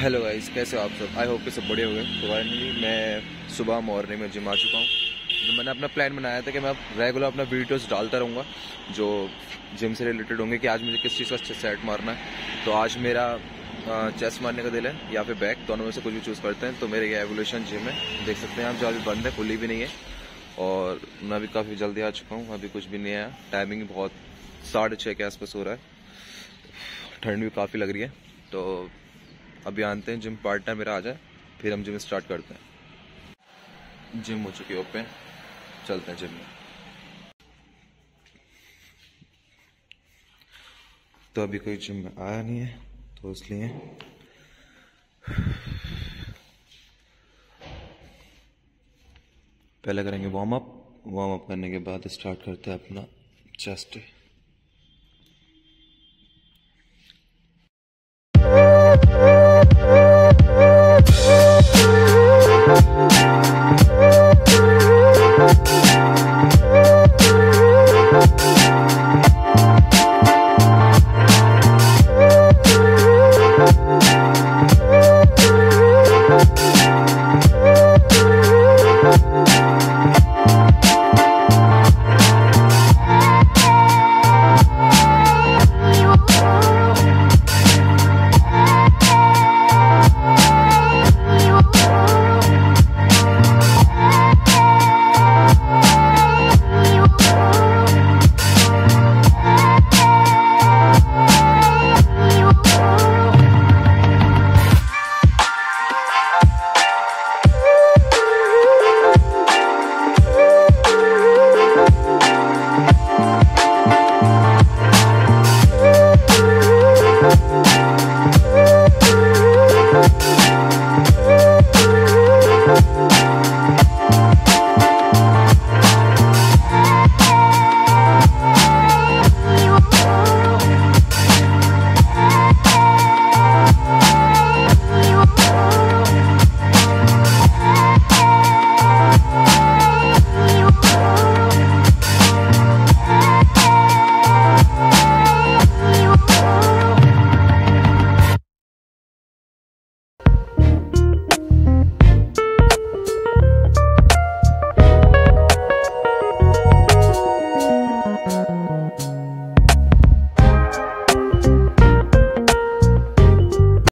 Hello guys कैसे हो आप सब? आई होप कि सब बढ़िया हो गए तो फाइनली मैं सुबह मॉर्निंग में जिम आ चुका हूँ। तो मैंने अपना प्लान बनाया था कि मैं रेगुलर अपना वीडियोस डालता रहूँगा, जो जिम से रिलेटेड होंगे कि आज मुझे किस चीज़ का सेट मारना है। तो आज मेरा चेस्ट मारने का दिल है, या फिर बैक दोनों में से कुछ भी चूज़ करते हैं तो मेरे ये एवोल्यूशन जिम है। देख सकते हैं आप, जो अभी बंद है, खुली भी नहीं है। और मैं अभी काफ़ी जल्दी आ चुका हूँ, अभी कुछ भी नहीं आया। टाइमिंग बहुत साढ़े छः के आसपास हो रहा है। ठंड भी काफ़ी लग रही है। तो अभी आते हैं, जिम पार्ट टाइम मेरा आ जाए, फिर हम जिम स्टार्ट करते हैं। जिम हो चुकी ओपन चलते हैं जिम में। तो अभी कोई जिम में आया नहीं है तो इसलिए पहले करेंगे वार्म अप वार्म अप करने के बाद स्टार्ट करते हैं अपना चेस्ट